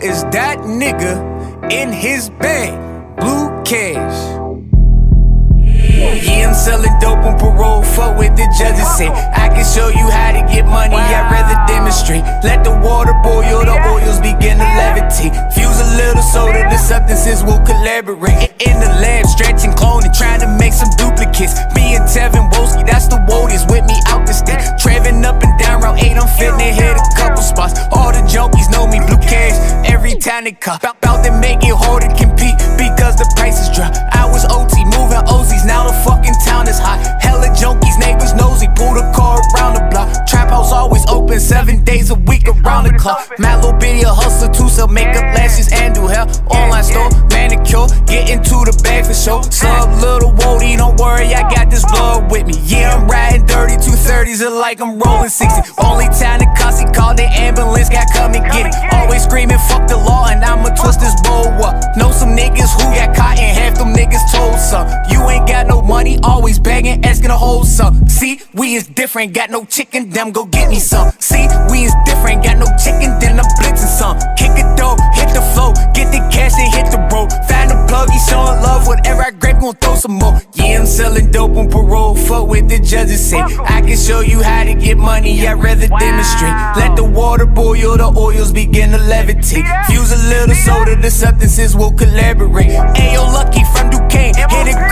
that nigga in his bag, Blew Kash. Yeah, I'm selling dope on parole. Fuck what the judges say. I can show you how to get money. I'd rather demonstrate. Let the water boil, the oils begin to levitate. Fuse a little soda, the substances will collaborate. In the lab, stretching, cloning, trying to make some duplicates. Me and Tevin Woski, that's the Wodies with me out They about to make it hard to compete because the prices drop. I was OT, moving OZs, now the fucking town is hot. Hella junkies, neighbors nosy, pull the car around the block. Trap house always open, seven days a week around the clock. Mad little bitty a hustler too, sell makeup, lashes, and do hair. Online store, manicure, get into the bag for sure. Sub little Wody, don't worry, I got this blood with me. Yeah, I'm riding dirty, 230s are like I'm rolling 60. Only time the Kasi called the ambulance, got come and get it. Always screaming, some. You ain't got no money, always begging, asking to hold some. See, we is different, got no chicken, them go get me some. See, we is different, got no chicken, then I'm blitzing some. Kick it though, hit the flow, get the cash and hit the road. Find a plug, he showing love, whatever I grab, gon' throw some more. Selling dope on parole, fuck with the judges say. I can show you how to get money, I'd rather demonstrate. Let the water boil, the oils begin to levitate. Fuse a little soda, the substances will collaborate. Ayo, lucky from Duquesne, hit a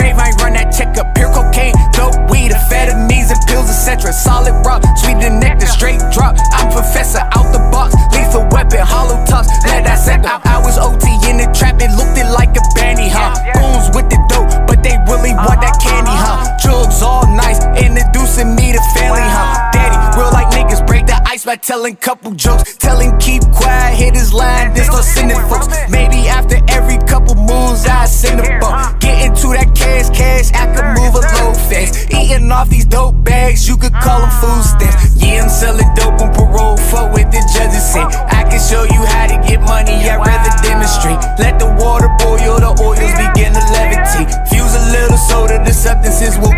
by telling couple jokes. Telling keep quiet, hit his line, then start sending folks. Maybe after every couple moves, I send a fuck. Get into that cash, cash, I can move a load fast. Eating off these dope bags, you could call them food stamps. Yeah, I'm selling dope on parole, fuck with the judges say. I can show you how to get money, I'd rather demonstrate. Let the water boil, the oils begin to levitate. Fuse a little soda the substances will